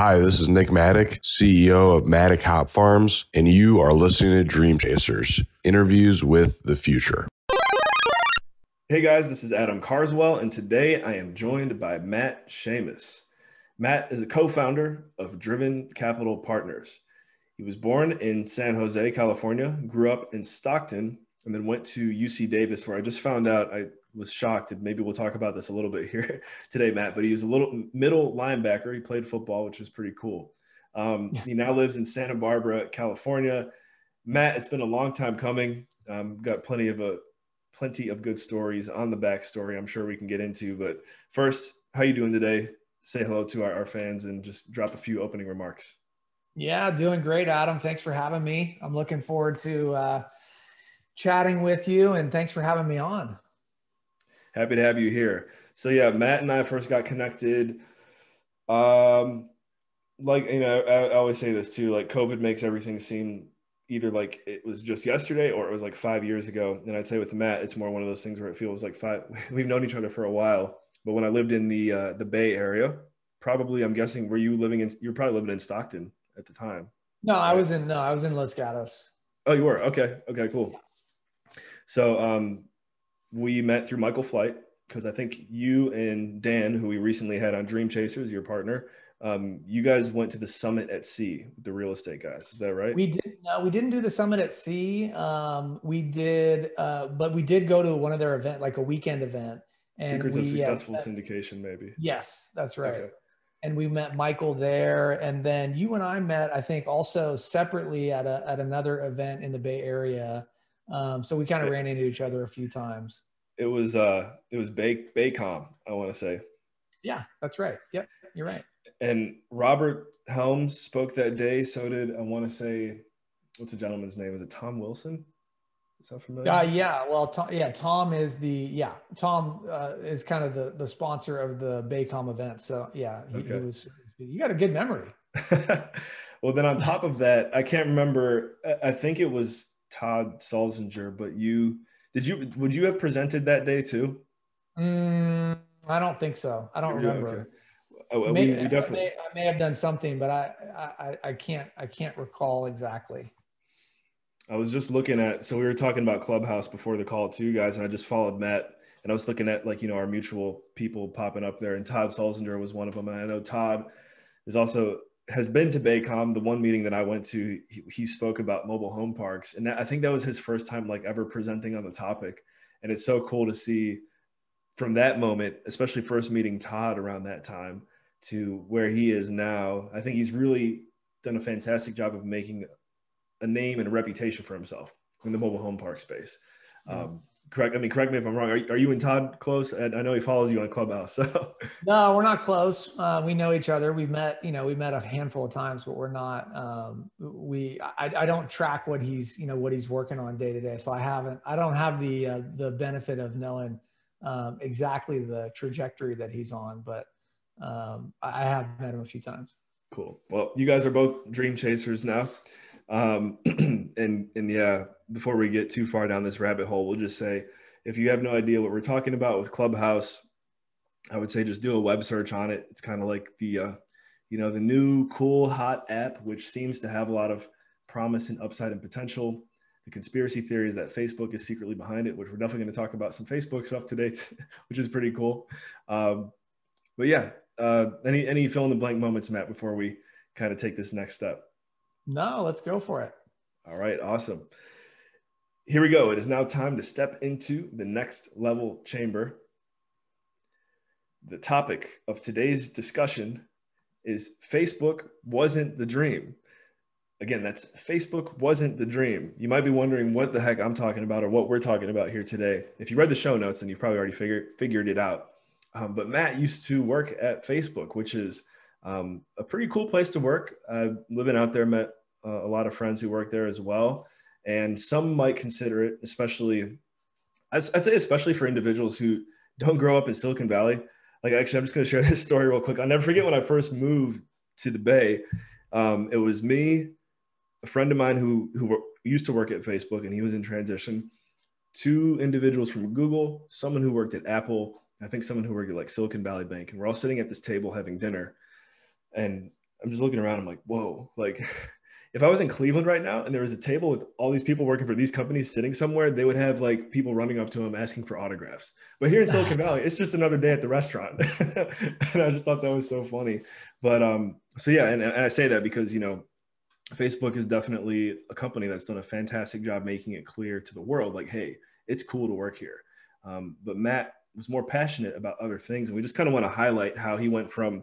Hi, this is Nick Maddock, CEO of Maddock Hop Farms, and you are listening to Dream Chasers interviews with the future. Hey guys, this is Adam Carswell, and today I am joined by Matt Shamus. Matt is the co founder of Driven Capital Partners. He was born in San Jose, California, grew up in Stockton, and then went to UC Davis, where I just found out I was shocked, and maybe we'll talk about this a little bit here today, Matt. But he was a little middle linebacker. He played football, which was pretty cool. Um, he now lives in Santa Barbara, California. Matt, it's been a long time coming. Um, got plenty of a plenty of good stories on the backstory. I'm sure we can get into. But first, how you doing today? Say hello to our, our fans and just drop a few opening remarks. Yeah, doing great, Adam. Thanks for having me. I'm looking forward to uh, chatting with you, and thanks for having me on. Happy to have you here. So yeah, Matt and I first got connected. Um, like you know, I, I always say this too. Like COVID makes everything seem either like it was just yesterday or it was like five years ago. And I'd say with Matt, it's more one of those things where it feels like five. We've known each other for a while, but when I lived in the uh, the Bay Area, probably I'm guessing were you living in? You're probably living in Stockton at the time. No, I was in. No, I was in Los Gatos. Oh, you were okay. Okay, cool. So um, we met through Michael Flight because I think you and Dan, who we recently had on Dream Chasers, your partner, um, you guys went to the summit at sea with the real estate guys. Is that right? We did. No, we didn't do the summit at sea. Um, we did, uh, but we did go to one of their event, like a weekend event. And Secrets we, of Successful uh, Syndication, maybe. Yes, that's right. Okay. And we met Michael there, and then you and I met, I think, also separately at a at another event in the Bay Area. Um, so we kind of ran into each other a few times. It was uh it was Bay Baycom, I want to say. Yeah, that's right. Yep, you're right. And Robert Helms spoke that day. So did I want to say what's the gentleman's name? Is it Tom Wilson? Is that familiar? Uh, yeah. Well, Tom, yeah, Tom is the yeah Tom uh, is kind of the the sponsor of the Baycom event. So yeah, he, okay. he was. You got a good memory. well, then on top of that, I can't remember. I think it was Todd Sulzinger, but you did you would you have presented that day too? Mm, I don't think so. I don't remember. Okay. Oh, may, we, we definitely. I may, I may, have done something, but I, I I can't I can't recall exactly. I was just looking at so we were talking about Clubhouse before the call too, guys, and I just followed Matt and I was looking at like you know our mutual people popping up there, and Todd Sulzinger was one of them, and I know Todd is also has been to Baycom. The one meeting that I went to, he, he spoke about mobile home parks, and that, I think that was his first time like ever presenting on the topic. And it's so cool to see from that moment, especially first meeting Todd around that time to where he is now. I think he's really done a fantastic job of making a name and a reputation for himself in the mobile home park space. Um, correct. I mean, correct me if I'm wrong. Are, are you and Todd close? And I know he follows you on Clubhouse. So no, we're not close. Uh, we know each other. We've met, you know, we've met a handful of times, but we're not. Um, we, I, I don't track what he's, you know, what he's working on day to day. So I haven't. I don't have the uh, the benefit of knowing um, exactly the trajectory that he's on, but um, I have met him a few times. Cool. Well, you guys are both dream chasers now. Um, and and yeah, before we get too far down this rabbit hole, we'll just say if you have no idea what we're talking about with Clubhouse, I would say just do a web search on it. It's kind of like the uh, you know the new cool hot app, which seems to have a lot of promise and upside and potential. The conspiracy theory is that Facebook is secretly behind it, which we're definitely going to talk about some Facebook stuff today, which is pretty cool. Um, but yeah, uh, any any fill in the blank moments, Matt, before we kind of take this next step. No, let's go for it. All right, awesome. Here we go. It is now time to step into the next level chamber. The topic of today's discussion is Facebook wasn't the dream. Again, that's Facebook wasn't the dream. You might be wondering what the heck I'm talking about or what we're talking about here today. If you read the show notes, then you've probably already figured figured it out. Um, but Matt used to work at Facebook, which is um, a pretty cool place to work. Uh, living out there, met uh, a lot of friends who work there as well. And some might consider it, especially, I'd, I'd say, especially for individuals who don't grow up in Silicon Valley. Like, actually, I'm just going to share this story real quick. I'll never forget when I first moved to the Bay. Um, it was me, a friend of mine who who used to work at Facebook, and he was in transition. Two individuals from Google, someone who worked at Apple, I think someone who worked at like Silicon Valley Bank, and we're all sitting at this table having dinner. And I'm just looking around. I'm like, whoa, like if I was in Cleveland right now and there was a table with all these people working for these companies sitting somewhere, they would have like people running up to them asking for autographs. But here in Silicon Valley, it's just another day at the restaurant. and I just thought that was so funny. But um, so yeah, and, and I say that because you know, Facebook is definitely a company that's done a fantastic job making it clear to the world, like, hey, it's cool to work here. Um, but Matt was more passionate about other things, and we just kind of want to highlight how he went from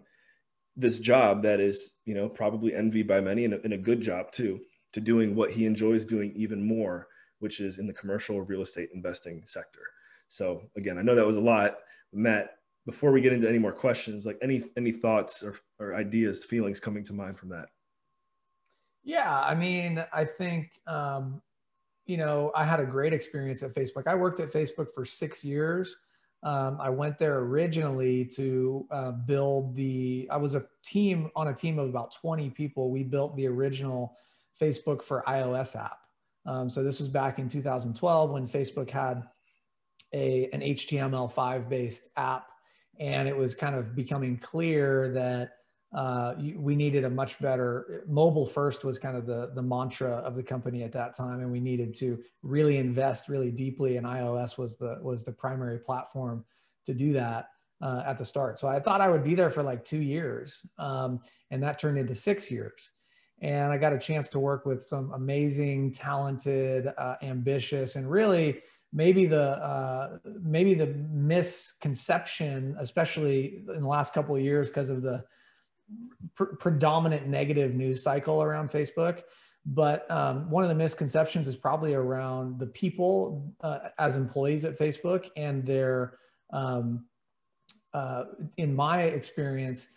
this job that is, you know, probably envied by many and a, and a good job too, to doing what he enjoys doing even more, which is in the commercial real estate investing sector. So again, I know that was a lot, Matt. Before we get into any more questions, like any any thoughts or, or ideas, feelings coming to mind from that? Yeah, I mean, I think um, you know I had a great experience at Facebook. I worked at Facebook for six years, um, I went there originally to uh, build the, I was a team on a team of about 20 people. We built the original Facebook for iOS app. Um, so this was back in 2012 when Facebook had a, an HTML5 based app. And it was kind of becoming clear that uh, we needed a much better mobile first was kind of the the mantra of the company at that time and we needed to really invest really deeply and ios was the was the primary platform to do that uh, at the start. So i thought i would be there for like two years um, and that turned into six years. And i got a chance to work with some amazing talented uh, ambitious and really maybe the uh, maybe the misconception especially in the last couple of years because of the pr- predominant negative news cycle around Facebook. But um, one of the misconceptions is probably around the people uh, as employees at Facebook and their, um, uh, in my experience,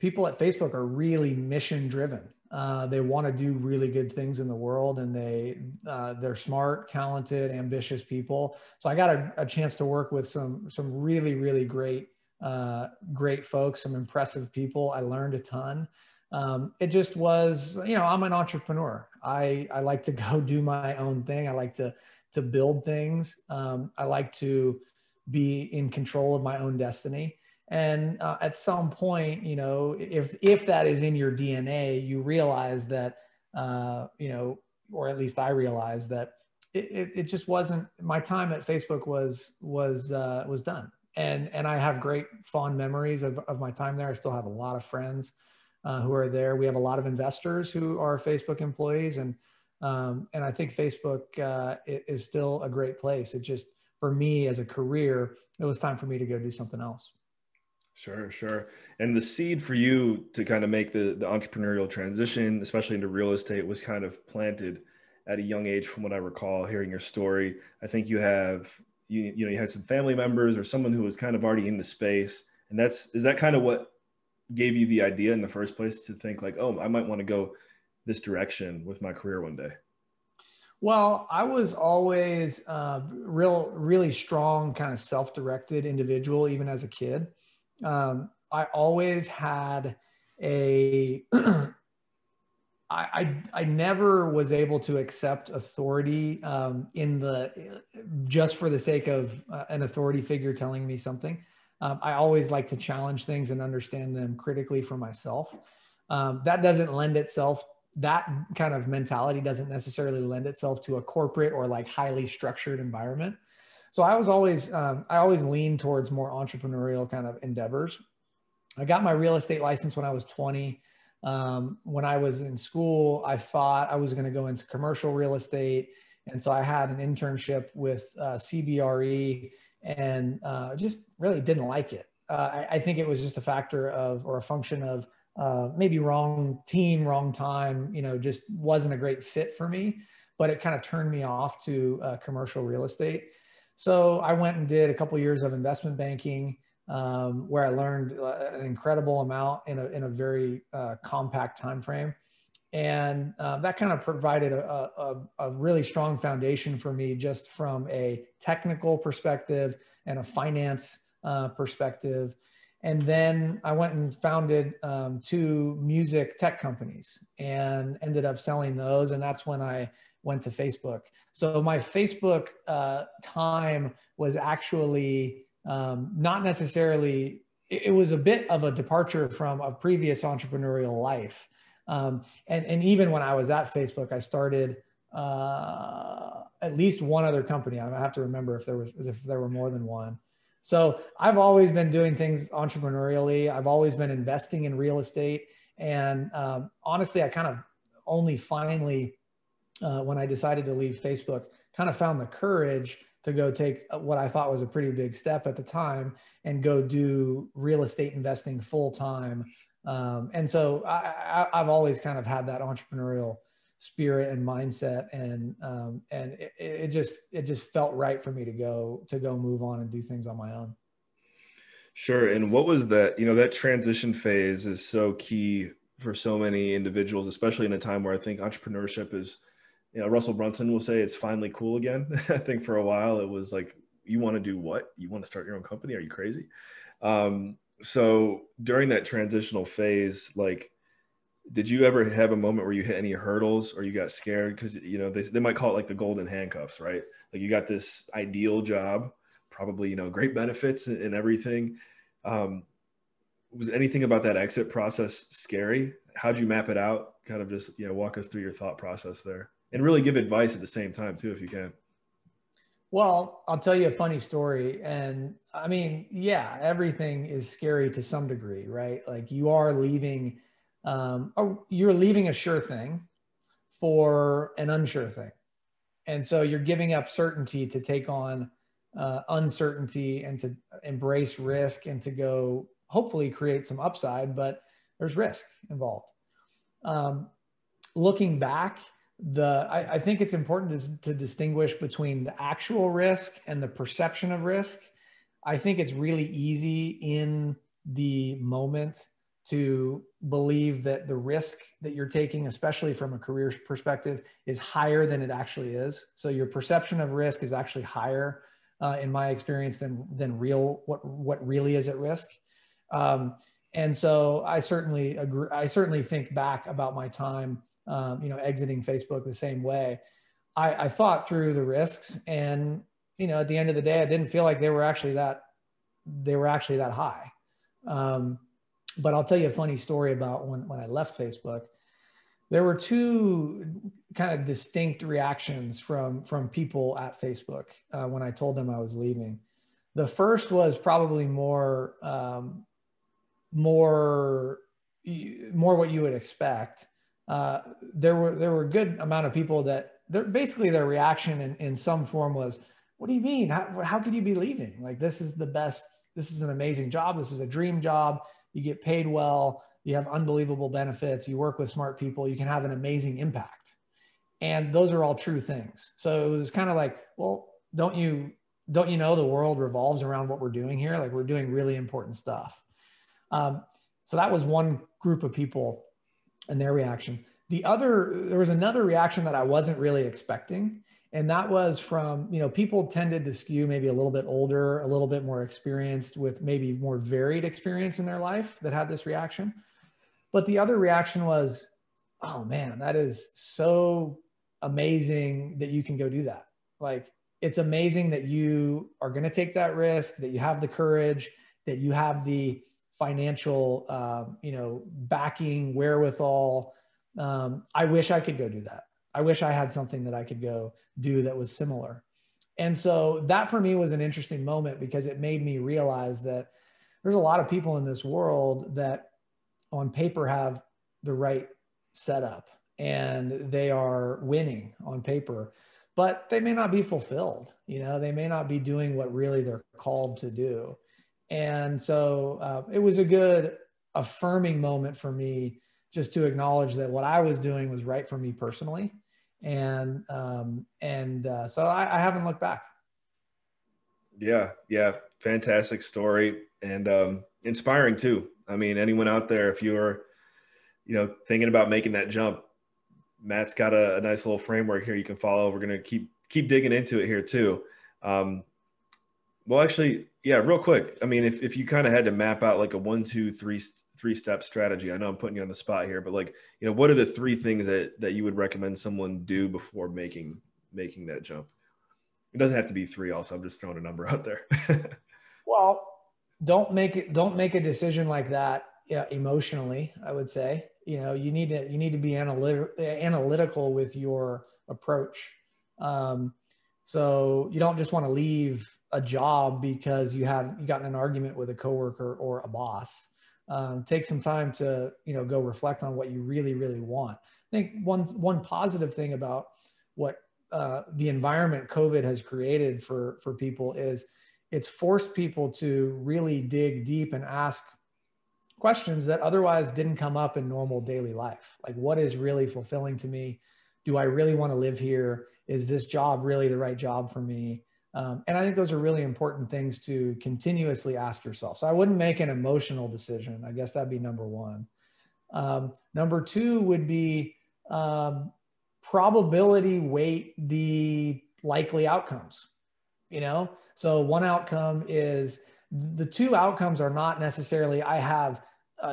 people at Facebook are really mission driven. Uh, they want to do really good things in the world, and they uh, they're smart, talented, ambitious people. So I got a, a, chance to work with some some really really great uh, great folks, some impressive people. I learned a ton. Um, it just was, you know, I'm an entrepreneur. I, I like to go do my own thing. I like to, to build things. Um, I like to be in control of my own destiny. And uh, at some point, you know, if, if that is in your DNA, you realize that, uh, you know, or at least I realized that it, it, it, just wasn't my time at Facebook was, was, uh, was done and and I have great fond memories of, of my time there. I still have a lot of friends uh, who are there. We have a lot of investors who are Facebook employees, and um, and I think Facebook uh, is still a great place. It just for me as a career, it was time for me to go do something else. Sure, sure. And the seed for you to kind of make the the entrepreneurial transition, especially into real estate, was kind of planted at a young age, from what I recall. Hearing your story, I think you have you you know you had some family members or someone who was kind of already in the space. And that's is that kind of what gave you the idea in the first place to think like oh i might want to go this direction with my career one day? Well i was always a real really strong kind of self-directed individual even as a kid. Um, i always had a I, I, never was able to accept authority um, in the just for the sake of uh, an authority figure telling me something. Um, I always like to challenge things and understand them critically for myself. Um, that doesn't lend itself. That kind of mentality doesn't necessarily lend itself to a corporate or like highly structured environment. So I was always um, I always lean towards more entrepreneurial kind of endeavors. I got my real estate license when I was 20. Um, when I was in school, I thought I was going to go into commercial real estate. And so I had an internship with uh, CBRE and uh, just really didn't like it. Uh, I, I, think it was just a factor of, or a function of uh, maybe wrong team, wrong time, you know, just wasn't a great fit for me, but it kind of turned me off to uh, commercial real estate. So I went and did a couple years of investment banking um, where I learned uh, an incredible amount in a, in a very uh, compact time frame. And uh, that kind of provided a, a, a, really strong foundation for me just from a technical perspective and a finance uh, perspective. And then I went and founded um, two music tech companies and ended up selling those. And that's when I went to Facebook. So my Facebook uh, time was actually um, not necessarily it, it, was a bit of a departure from a previous entrepreneurial life. Um, and, and even when I was at Facebook, I started uh, at least one other company. I have to remember if there was if there were more than one. So I've always been doing things entrepreneurially. I've always been investing in real estate, and um, honestly, I kind of only finally, uh, when I decided to leave Facebook, kind of found the courage to go take what I thought was a pretty big step at the time and go do real estate investing full time. Um, and so I, have always kind of had that entrepreneurial spirit and mindset, and um, and it, it just it just felt right for me to go to go move on and do things on my own. Sure. And what was that? You know, that transition phase is so key for so many individuals, especially in a time where I think entrepreneurship is you know, Russell Brunson will say it's finally cool again. I think for a while it was like, you want to do what? You want to start your own company? Are you crazy? Um, so during that transitional phase, like, did you ever have a moment where you hit any hurdles or you got scared? Because, you know, they, they might call it like the golden handcuffs, right? Like you got this ideal job, probably, you know, great benefits and, and everything. Um, was anything about that exit process scary? How'd you map it out? Kind of just, you know, walk us through your thought process there and really give advice at the same time too if you can. Well i'll tell you a funny story and i mean yeah everything is scary to some degree right? Like you are leaving um, a, you're leaving a sure thing for an unsure thing. And so you're giving up certainty to take on uh, uncertainty and to embrace risk and to go hopefully create some upside but there's risk involved. Um, looking back the I, I, think it's important to, to distinguish between the actual risk and the perception of risk. I think it's really easy in the moment to believe that the risk that you're taking, especially from a career perspective, is higher than it actually is. So your perception of risk is actually higher, uh, in my experience, than than real what what really is at risk. Um, and so I certainly agree. I certainly think back about my time um, you know, exiting Facebook the same way. I, I thought through the risks, and you know, at the end of the day, I didn't feel like they were actually that they were actually that high. Um, but I'll tell you a funny story about when when I left Facebook. There were two kind of distinct reactions from from people at Facebook uh, when I told them I was leaving. The first was probably more um, more more what you would expect uh, there were there were a good amount of people that basically their reaction in, in some form was, "What do you mean? How, how could you be leaving? Like this is the best. This is an amazing job. This is a dream job. You get paid well. You have unbelievable benefits. You work with smart people. You can have an amazing impact." And those are all true things. So it was kind of like, well, don't you don't you know the world revolves around what we're doing here? Like we're doing really important stuff. Um, so that was one group of people and their reaction. The other, there was another reaction that I wasn't really expecting. And that was from, you know, people tended to skew maybe a little bit older, a little bit more experienced with maybe more varied experience in their life that had this reaction. But the other reaction was, oh man, that is so amazing that you can go do that. Like, it's amazing that you are going to take that risk, that you have the courage, that you have the financial, um, you know, backing, wherewithal. Um, I wish I could go do that. I wish I had something that I could go do that was similar. And so that for me was an interesting moment because it made me realize that there's a lot of people in this world that on paper have the right setup and they are winning on paper but they may not be fulfilled you know they may not be doing what really they're called to do and so uh, it was a good affirming moment for me just to acknowledge that what I was doing was right for me personally. And, um, and uh, so I, I haven't looked back. Yeah. Yeah. Fantastic story and um, inspiring too. I mean, anyone out there, if you're, you know, thinking about making that jump, Matt's got a, a nice little framework here you can follow. We're going to keep, keep digging into it here too. Um, well, actually, yeah, real quick. I mean, if, if you kind of had to map out like a one, two, three, three step strategy, I know I'm putting you on the spot here, but like, you know, what are the three things that, that you would recommend someone do before making, making that jump? It doesn't have to be three also. I'm just throwing a number out there. well, don't make it don't make a decision like that yeah, emotionally i would say you know you need to you need to be analytic, analytical with your approach um, so you don't just want to leave a job because you had you got in an argument with a coworker or a boss um, take some time to you know go reflect on what you really really want i think one one positive thing about what uh, the environment covid has created for for people is it's forced people to really dig deep and ask questions that otherwise didn't come up in normal daily life. Like, what is really fulfilling to me? Do I really want to live here? Is this job really the right job for me? Um, and I think those are really important things to continuously ask yourself. So I wouldn't make an emotional decision. I guess that'd be number one. Um, number two would be um, probability weight the likely outcomes. You know, so one outcome is the two outcomes are not necessarily I have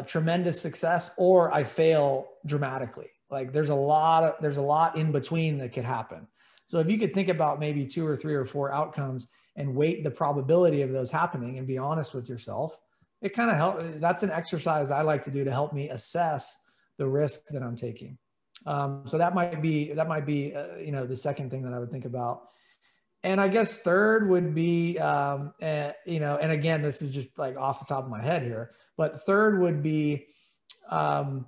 tremendous success or I fail dramatically. Like there's a lot of there's a lot in between that could happen. So if you could think about maybe two or three or four outcomes and weight the probability of those happening and be honest with yourself, it kind of help. That's an exercise I like to do to help me assess the risk that I'm taking. Um, so that might be that might be uh, you know the second thing that I would think about and I guess third would be, um, uh, you know, and again, this is just like off the top of my head here, but third would be, um,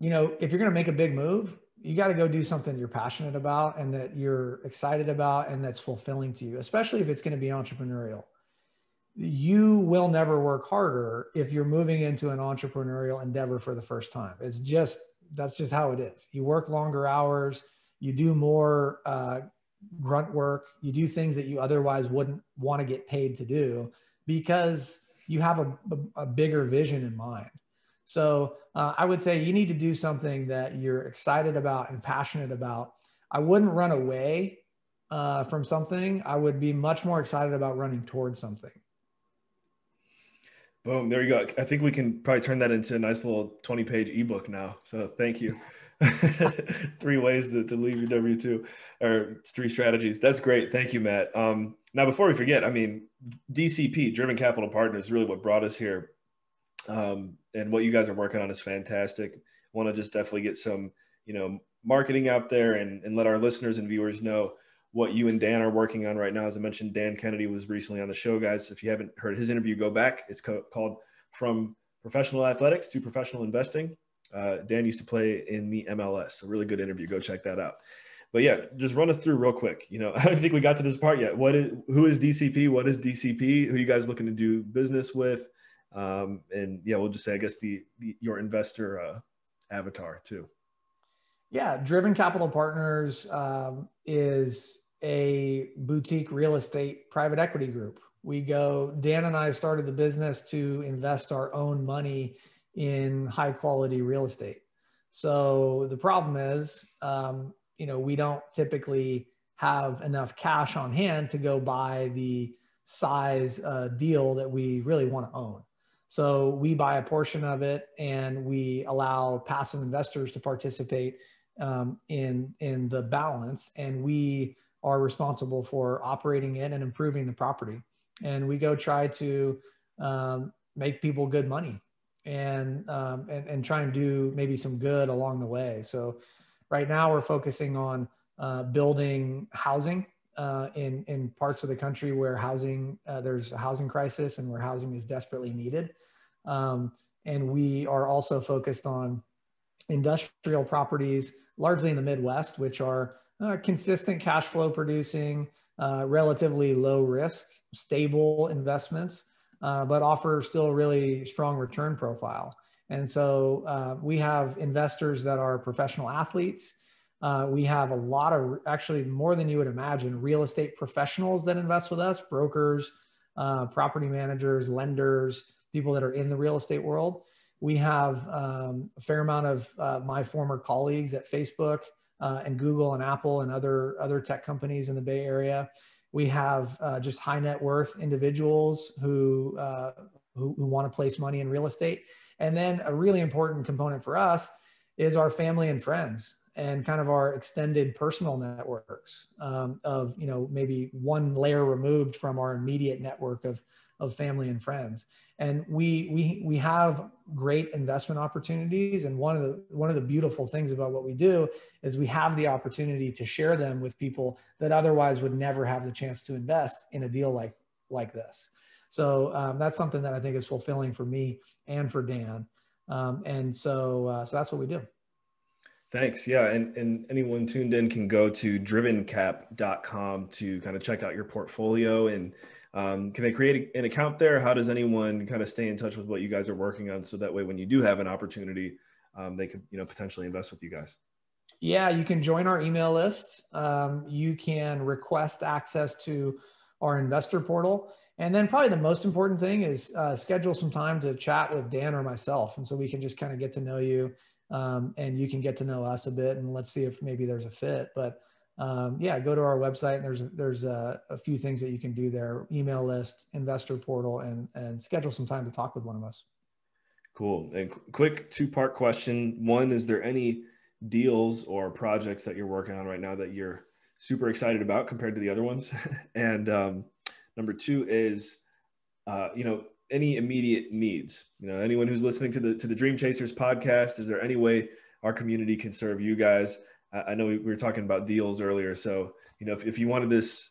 you know, if you're going to make a big move, you got to go do something you're passionate about and that you're excited about and that's fulfilling to you, especially if it's going to be entrepreneurial. You will never work harder if you're moving into an entrepreneurial endeavor for the first time. It's just, that's just how it is. You work longer hours, you do more, uh, grunt work, you do things that you otherwise wouldn't want to get paid to do because you have a, a, a bigger vision in mind. So uh, I would say you need to do something that you're excited about and passionate about. I wouldn't run away uh, from something. I would be much more excited about running towards something. Boom, there you go. I think we can probably turn that into a nice little 20 page ebook now. So thank you. three ways to, to leave your W two or three strategies. That's great. Thank you, Matt. Um, now, before we forget, I mean, DCP, Driven Capital Partners, is really what brought us here. Um, and what you guys are working on is fantastic. Want to just definitely get some, you know, marketing out there and, and let our listeners and viewers know what you and Dan are working on right now. As I mentioned, Dan Kennedy was recently on the show, guys. If you haven't heard his interview, go back. It's co- called From Professional Athletics to Professional Investing. Uh, Dan used to play in the MLS. A really good interview. Go check that out. But yeah, just run us through real quick. You know, I don't think we got to this part yet. What is who is DCP? What is DCP? Who you guys looking to do business with? Um, and yeah, we'll just say I guess the, the your investor uh, avatar too. Yeah, Driven Capital Partners um, is a boutique real estate private equity group. We go. Dan and I started the business to invest our own money in high quality real estate. So the problem is, um, you know, we don't typically have enough cash on hand to go buy the size uh, deal that we really want to own. So we buy a portion of it and we allow passive investors to participate um, in in the balance, and we are responsible for operating it and improving the property. And we go try to um, make people good money and, um, and, and try and do maybe some good along the way. So right now we're focusing on uh, building housing uh, in, in parts of the country where housing, uh, there's a housing crisis and where housing is desperately needed. Um, and we are also focused on industrial properties, largely in the Midwest, which are uh, consistent cash flow producing, uh, relatively low risk, stable investments uh, but offer still a really strong return profile. And so uh, we have investors that are professional athletes. Uh, we have a lot of, actually, more than you would imagine, real estate professionals that invest with us, brokers, uh, property managers, lenders, people that are in the real estate world. We have um, a fair amount of uh, my former colleagues at Facebook uh, and Google and Apple and other, other tech companies in the Bay Area. We have uh, just high net worth individuals who, uh, who, who want to place money in real estate. And then a really important component for us is our family and friends and kind of our extended personal networks um, of, you know, maybe one layer removed from our immediate network of, of family and friends. And we we we have great investment opportunities. And one of the one of the beautiful things about what we do is we have the opportunity to share them with people that otherwise would never have the chance to invest in a deal like like this. So um, that's something that I think is fulfilling for me and for Dan. Um, and so uh, so that's what we do. Thanks. Yeah. And, and anyone tuned in can go to drivencap.com to kind of check out your portfolio and um, can they create an account there? How does anyone kind of stay in touch with what you guys are working on? So that way, when you do have an opportunity, um, they could, you know, potentially invest with you guys. Yeah, you can join our email list. Um, you can request access to our investor portal. And then probably the most important thing is uh, schedule some time to chat with Dan or myself. And so we can just kind of get to know you um, and you can get to know us a bit and let's see if maybe there's a fit. But um, yeah, go to our website and there's there's a, a, few things that you can do there: email list, investor portal, and and schedule some time to talk with one of us. Cool. And quick two part question: One, is there any deals or projects that you're working on right now that you're super excited about compared to the other ones? and um, number two is, uh, you know, any immediate needs. You know, anyone who's listening to the to the Dream Chasers podcast, is there any way our community can serve you guys? I, I know we, we, were talking about deals earlier, so you know, if, if you wanted this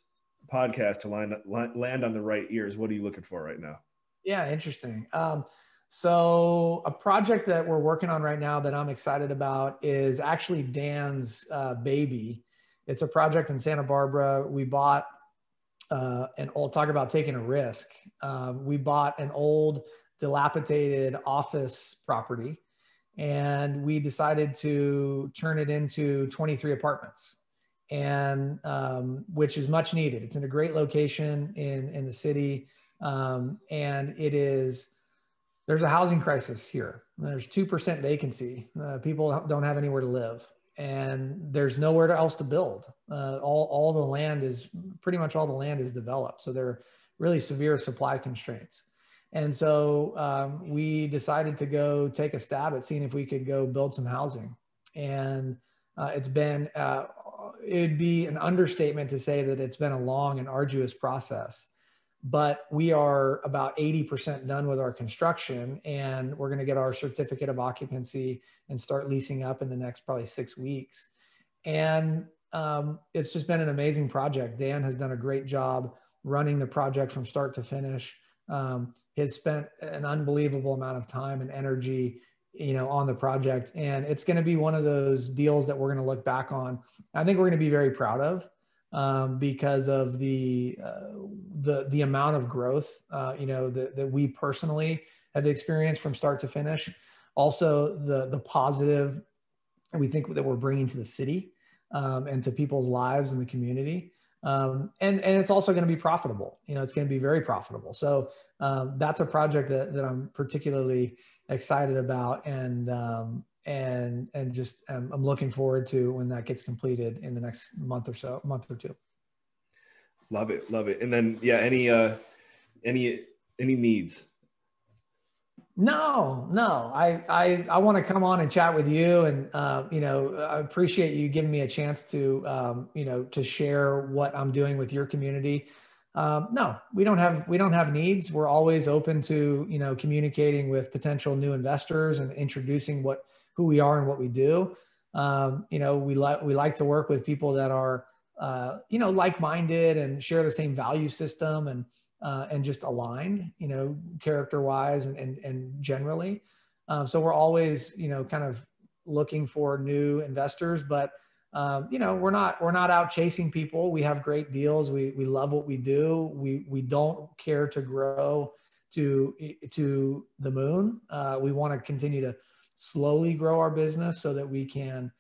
podcast to line, land on the right ears, what are you looking for right now? Yeah, interesting. Um, so a project that we're working on right now that I'm excited about is actually Dan's uh, baby. It's a project in Santa Barbara. We bought uh, and I'll talk about taking a risk. Um, we bought an old, dilapidated office property, and we decided to turn it into 23 apartments, and um, which is much needed. It's in a great location in in the city, um, and it is. There's a housing crisis here. There's two percent vacancy. Uh, people don't have anywhere to live and there's nowhere else to build. Uh, all, all the land is pretty much all the land is developed. So there are really severe supply constraints. And so um, we decided to go take a stab at seeing if we could go build some housing. And uh, it's been, uh, it'd be an understatement to say that it's been a long and arduous process but we are about 80% done with our construction and we're going to get our certificate of occupancy and start leasing up in the next probably six weeks. And um, it's just been an amazing project. Dan has done a great job running the project from start to finish. Um, has spent an unbelievable amount of time and energy you know on the project and it's going to be one of those deals that we're going to look back on. I think we're going to be very proud of um, because of the uh, the the amount of growth uh, you know that, that we personally have experienced from start to finish. Also, the the positive we think that we're bringing to the city um, and to people's lives and the community. Um, and and it's also going to be profitable. You know, it's going to be very profitable. So um, that's a project that that I'm particularly excited about, and um, and and just um, I'm looking forward to when that gets completed in the next month or so, month or two. Love it, love it. And then yeah, any uh, any any needs? No, no. I I I want to come on and chat with you, and uh, you know, I appreciate you giving me a chance to um, you know to share what I'm doing with your community. Um, no, we don't have we don't have needs. We're always open to you know communicating with potential new investors and introducing what who we are and what we do. Um, you know, we like we like to work with people that are uh, you know like-minded and share the same value system and uh, and just aligned, you know, character-wise and and, and generally. Um, so we're always you know kind of looking for new investors, but um, you know we're not we're not out chasing people. We have great deals. We we love what we do. We we don't care to grow to to the moon. Uh, we want to continue to slowly grow our business so that we can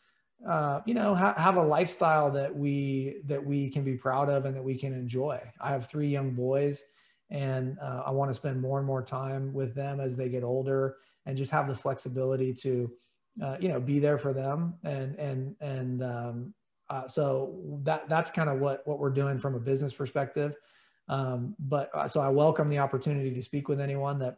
uh, you know ha- have a lifestyle that we that we can be proud of and that we can enjoy. I have three young boys and uh, i want to spend more and more time with them as they get older and just have the flexibility to uh, you know be there for them and and and um, uh, so that that's kind of what what we're doing from a business perspective. Um, but uh, so i welcome the opportunity to speak with anyone that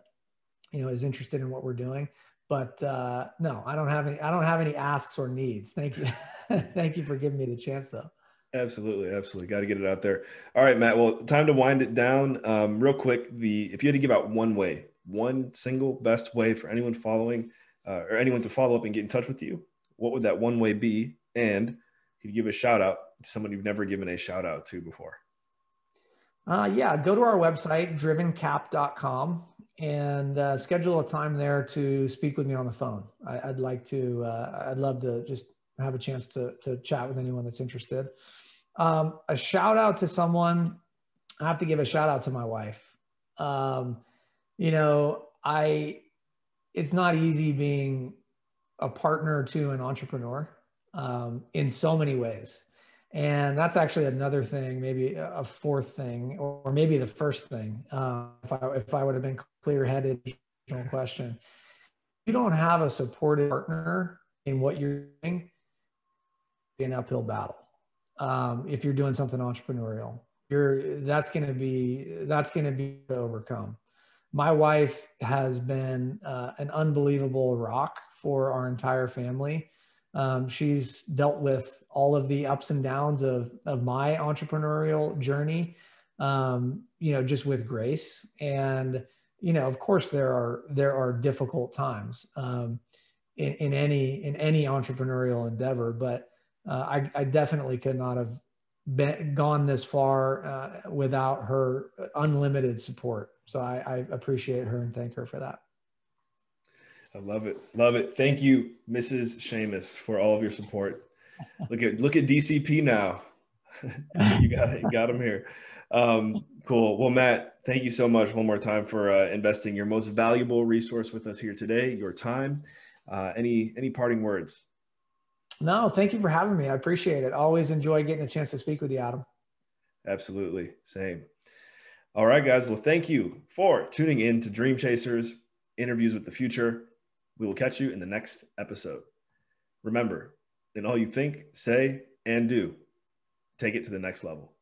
you know is interested in what we're doing but uh, no, I don't have any. I don't have any asks or needs. Thank you, thank you for giving me the chance, though. Absolutely, absolutely. Got to get it out there. All right, Matt. Well, time to wind it down. Um, real quick, the if you had to give out one way, one single best way for anyone following uh, or anyone to follow up and get in touch with you, what would that one way be? And could you give a shout out to someone you've never given a shout out to before? Uh, yeah, go to our website, drivencap.com, and uh, schedule a time there to speak with me on the phone. I, would like to, uh, I'd love to just have a chance to, to chat with anyone that's interested. Um, a shout out to someone, I have to give a shout out to my wife. Um, you know, I, it's not easy being a partner to an entrepreneur um, in so many ways. And that's actually another thing, maybe a fourth thing, or maybe the first thing. Uh, if I if I would have been clear headed, question. You don't have a supportive partner in what you're doing. An uphill battle. Um, if you're doing something entrepreneurial, you're that's going to be that's going to be overcome. My wife has been uh, an unbelievable rock for our entire family um, she's dealt with all of the ups and downs of, of my entrepreneurial journey, um, you know, just with grace. And, you know, of course there are, there are difficult times um, in, in any, in any entrepreneurial endeavor, but uh, I, I definitely could not have been, gone this far uh, without her unlimited support. So I, I appreciate her and thank her for that. I love it. Love it. Thank you, Mrs. Shamus, for all of your support. Look at look at DCP now. you got. You got him here. Um, cool. Well, Matt, thank you so much one more time for uh, investing your most valuable resource with us here today, your time. Uh, any any parting words? No, thank you for having me. I appreciate it. Always enjoy getting a chance to speak with you, Adam. Absolutely. Same. All right, guys. Well, thank you for tuning in to Dream Chasers Interviews with the Future. We will catch you in the next episode. Remember, in all you think, say, and do, take it to the next level.